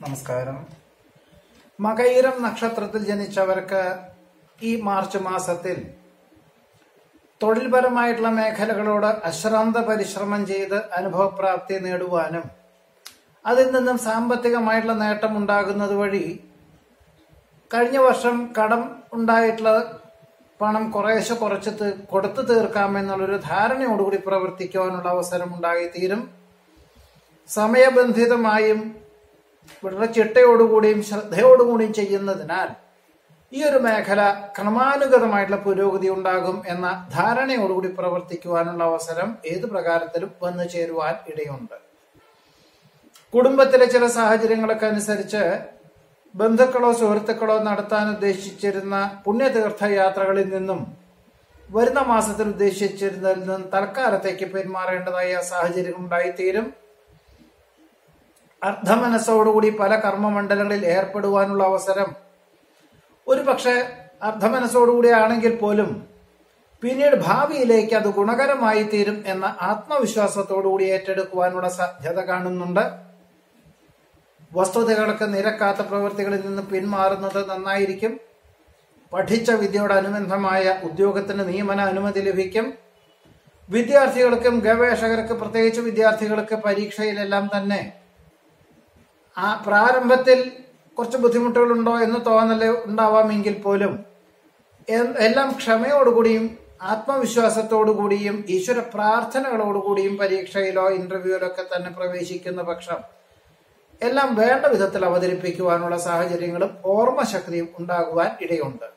നമസ്കാരം. മകയിരം നക്ഷത്രത്തിൽ ജനിച്ചവർക്ക് ഈ മാർച്ച് മാസത്തിൽ തൊഴിൽപരമായിട്ടുള്ള മേഖലകളോട് അശ്രാന്ത പരിശ്രമം ചെയ്ത് അനുഭവപ്രാപ്തി നേടുവാനും അതിൽ നിന്നും സാമ്പത്തികമായിട്ടുള്ള നേട്ടം ഉണ്ടാകുന്നത് വഴി കഴിഞ്ഞ വർഷം കടം ഉണ്ടായിട്ടുള്ള പണം കുറേശ്ശെ കുറച്ച് കൊടുത്തു തീർക്കാമെന്നുള്ളൊരു ധാരണയോടുകൂടി പ്രവർത്തിക്കുവാനുള്ള അവസരം ഉണ്ടായിത്തീരും. സമയബന്ധിതമായും വളരെ ചിട്ടയോടുകൂടിയും ശ്രദ്ധയോടുകൂടിയും ചെയ്യുന്നതിനാൽ ഈ ഒരു മേഖല ക്രമാനുഗതമായിട്ടുള്ള പുരോഗതി ഉണ്ടാകും എന്ന ധാരണയോടുകൂടി പ്രവർത്തിക്കുവാനുള്ള അവസരം ഏത് പ്രകാരത്തിലും വന്നു ചേരുവാൻ ഇടയുണ്ട്. കുടുംബത്തിലെ ചില സാഹചര്യങ്ങളൊക്കെ അനുസരിച്ച് ബന്ധുക്കളോ സുഹൃത്തുക്കളോ നടത്താൻ ഉദ്ദേശിച്ചിരുന്ന പുണ്യതീർത്ഥ യാത്രകളിൽ നിന്നും വരുന്ന മാസത്തിൽ ഉദ്ദേശിച്ചിരുന്നതിൽ നിന്നും തൽക്കാലത്തേക്ക് പെരുമാറേണ്ടതായ സാഹചര്യം ഉണ്ടായിത്തീരും. അർദ്ധമനസ്സോടുകൂടി പല കർമ്മമണ്ഡലങ്ങളിൽ ഏർപ്പെടുവാനുള്ള അവസരം. ഒരു പക്ഷെ അർദ്ധമനസ്സോടുകൂടി ആണെങ്കിൽ പോലും പിന്നീട് ഭാവിയിലേക്ക് അത് ഗുണകരമായി തീരും എന്ന ആത്മവിശ്വാസത്തോടുകൂടി ഏറ്റെടുക്കുവാനുള്ള സാധ്യത കാണുന്നുണ്ട്. വസ്തുതകൾക്ക് നിരക്കാത്ത പ്രവൃത്തികളിൽ നിന്ന് പിന്മാറുന്നത് നന്നായിരിക്കും. പഠിച്ച വിദ്യയോടനുബന്ധമായ ഉദ്യോഗത്തിന് നിയമന അനുമതി ലഭിക്കും. വിദ്യാർത്ഥികൾക്കും ഗവേഷകർക്ക് പ്രത്യേകിച്ച് വിദ്യാർത്ഥികൾക്ക് പരീക്ഷയിലെല്ലാം തന്നെ ആ പ്രാരംഭത്തിൽ കുറച്ച് ബുദ്ധിമുട്ടുകളുണ്ടോ എന്ന് തോന്നൽ ഉണ്ടാവാമെങ്കിൽ പോലും എല്ലാം ക്ഷമയോടുകൂടിയും ആത്മവിശ്വാസത്തോടുകൂടിയും ഈശ്വര പ്രാർത്ഥനകളോടുകൂടിയും പരീക്ഷയിലോ ഇന്റർവ്യൂവിലോ ഒക്കെ തന്നെ പ്രവേശിക്കുന്ന പക്ഷം എല്ലാം വേണ്ട വിധത്തിൽ അവതരിപ്പിക്കുവാനുള്ള സാഹചര്യങ്ങളും ഓർമ്മശക്തിയും ഉണ്ടാകുവാൻ ഇടയുണ്ട്.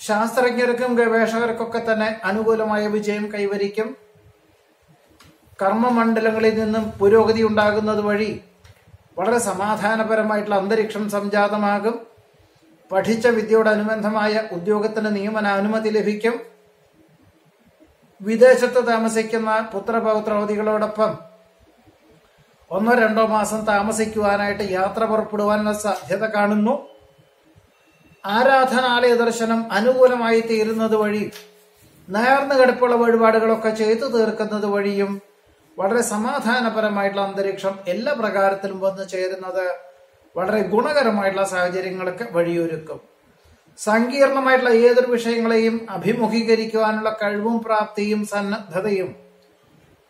ശാസ്ത്രജ്ഞർക്കും ഗവേഷകർക്കൊക്കെ തന്നെ അനുകൂലമായ വിജയം കൈവരിക്കും. കർമ്മമണ്ഡലങ്ങളിൽ നിന്നും പുരോഗതി ഉണ്ടാകുന്നത് വഴി വളരെ സമാധാനപരമായിട്ടുള്ള അന്തരീക്ഷം സംജാതമാകും. പഠിച്ച വിദ്യയോടനുബന്ധമായ ഉദ്യോഗത്തിന് നിയമന അനുമതി ലഭിക്കും. വിദേശത്ത് താമസിക്കുന്ന പുത്രപൗത്രവതികളോടൊപ്പം ഒന്നോ രണ്ടോ മാസം താമസിക്കുവാനായിട്ട് യാത്ര പുറപ്പെടുവാനുള്ള സാധ്യത കാണുന്നു. ആരാധനാലയ ദർശനം അനുകൂലമായി തീരുന്നത് വഴി നേർന്നു കിടപ്പുള്ള വഴിപാടുകളൊക്കെ ചെയ്തു തീർക്കുന്നത് വഴിയും വളരെ സമാധാനപരമായിട്ടുള്ള അന്തരീക്ഷം എല്ലാ പ്രകാരത്തിലും വന്നു ചേരുന്നത് വളരെ ഗുണകരമായിട്ടുള്ള സാഹചര്യങ്ങൾക്ക് വഴിയൊരുക്കും. സങ്കീർണമായിട്ടുള്ള ഏതൊരു വിഷയങ്ങളെയും അഭിമുഖീകരിക്കുവാനുള്ള കഴിവും പ്രാപ്തിയും സന്നദ്ധതയും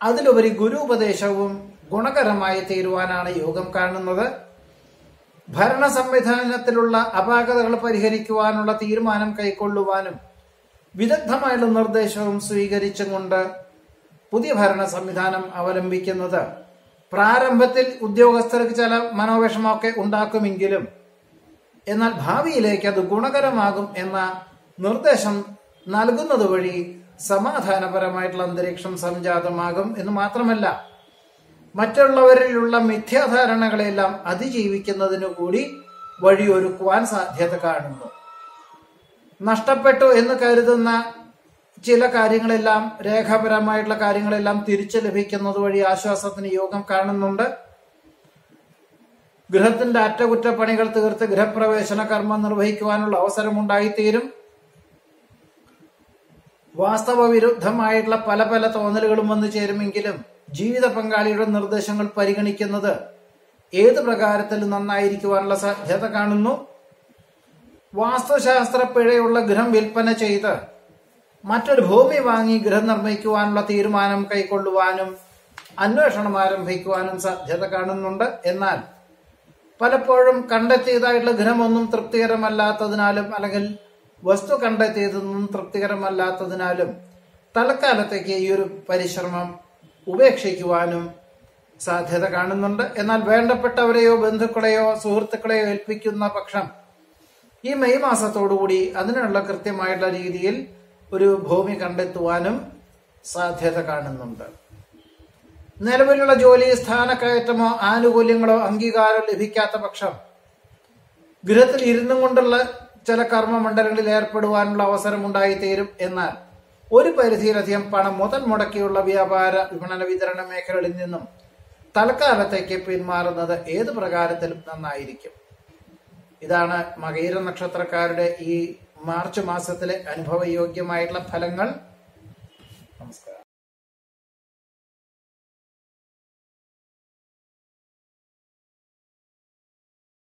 അതിലുപരി ഗുരുപദേശവും ഗുണകരമായി തീരുവാനാണ് യോഗം കാണുന്നത്. ഭരണ സംവിധാനത്തിലുള്ള അപാകതകൾ പരിഹരിക്കുവാനുള്ള തീരുമാനം കൈക്കൊള്ളുവാനും വിദഗ്ധമായുള്ള നിർദ്ദേശവും സ്വീകരിച്ചും കൊണ്ട് പുതിയ ഭരണ സംവിധാനം അവലംബിക്കുന്നത്. പ്രാരംഭത്തിൽ ഉദ്യോഗസ്ഥർക്ക് ചില മനോവേഷമൊക്കെ ഉണ്ടാക്കുമെങ്കിലും എന്നാൽ ഭാവിയിലേക്ക് അത് ഗുണകരമാകും എന്ന നിർദ്ദേശം നൽകുന്നത് വഴി സമാധാനപരമായിട്ടുള്ള അന്തരീക്ഷം സംജാതമാകും എന്ന് മാത്രമല്ല മറ്റുള്ളവരിലുള്ള മിഥ്യാധാരണകളെല്ലാം അതിജീവിക്കുന്നതിനു കൂടി വഴിയൊരുക്കുവാൻ സാധ്യത കാണുന്നു. നഷ്ടപ്പെട്ടു എന്ന് കരുതുന്ന ചില കാര്യങ്ങളെല്ലാം രേഖാപരമായിട്ടുള്ള കാര്യങ്ങളെല്ലാം തിരിച്ചു ലഭിക്കുന്നത് വഴി ആശ്വാസത്തിന് യോഗം കാണുന്നുണ്ട്. ഗൃഹത്തിന്റെ അറ്റകുറ്റപ്പണികൾ തീർത്ത് ഗൃഹപ്രവേശന കർമ്മം നിർവഹിക്കുവാനുള്ള അവസരമുണ്ടായിത്തീരും. വാസ്തവ വിരുദ്ധമായിട്ടുള്ള പല പല തോന്നലുകളും വന്നു ചേരുമെങ്കിലും ജീവിത പങ്കാളിയുടെ നിർദ്ദേശങ്ങൾ പരിഗണിക്കുന്നത് ഏത് പ്രകാരത്തിൽ നന്നായിരിക്കുവാനുള്ള സാധ്യത കാണുന്നു. വാസ്തുശാസ്ത്ര പിഴയുള്ള ഗൃഹം വിൽപ്പന ചെയ്ത് മറ്റൊരു ഭൂമി വാങ്ങി ഗൃഹം നിർമ്മിക്കുവാനുള്ള തീരുമാനം കൈക്കൊള്ളുവാനും അന്വേഷണം ആരംഭിക്കുവാനും സാധ്യത കാണുന്നുണ്ട്. എന്നാൽ പലപ്പോഴും കണ്ടെത്തിയതായിട്ടുള്ള ഗൃഹമൊന്നും തൃപ്തികരമല്ലാത്തതിനാലും അല്ലെങ്കിൽ വസ്തു കണ്ടെത്തിയതൊന്നും തൃപ്തികരമല്ലാത്തതിനാലും തൽക്കാലത്തേക്ക് ഈ ഒരു പരിശ്രമം ഉപേക്ഷിക്കുവാനും സാധ്യത കാണുന്നുണ്ട്. എന്നാൽ വേണ്ടപ്പെട്ടവരെയോ ബന്ധുക്കളെയോ സുഹൃത്തുക്കളെയോ ഏൽപ്പിക്കുന്ന പക്ഷം ഈ മെയ് മാസത്തോടുകൂടി അതിനുള്ള കൃത്യമായിട്ടുള്ള രീതിയിൽ ഒരു ഭൂമി കണ്ടെത്തുവാനും സാധ്യത കാണുന്നുണ്ട്. നിലവിലുള്ള ജോലി സ്ഥാനക്കയറ്റമോ ആനുകൂല്യങ്ങളോ അംഗീകാരം ലഭിക്കാത്ത പക്ഷം ഗൃഹത്തിൽ ഇരുന്നും കൊണ്ടുള്ള ചില കർമ്മമണ്ഡലങ്ങളിൽ ഏർപ്പെടുവാനുള്ള അവസരം ഉണ്ടായിത്തീരും എന്നാൽ ഒരു പരിധിയിലധികം പണം മുതൽ മുടക്കിയുള്ള വ്യാപാര വിപണന വിതരണ മേഖലകളിൽ നിന്നും തൽക്കാലത്തേക്ക് പിന്മാറുന്നത് ഏത് പ്രകാരത്തിലും നന്നായിരിക്കും. ഇതാണ് മകീര നക്ഷത്രക്കാരുടെ ഈ മാർച്ച് മാസത്തിലെ അനുഭവയോഗ്യമായിട്ടുള്ള ഫലങ്ങൾ. നമസ്കാരം.